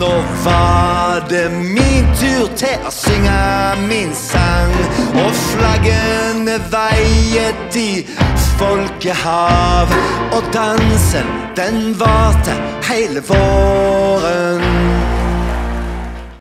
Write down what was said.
Nå var det min tur til å synge min sang. Og flaggene veiet i folkehav. Og dansen, den varte hele våren.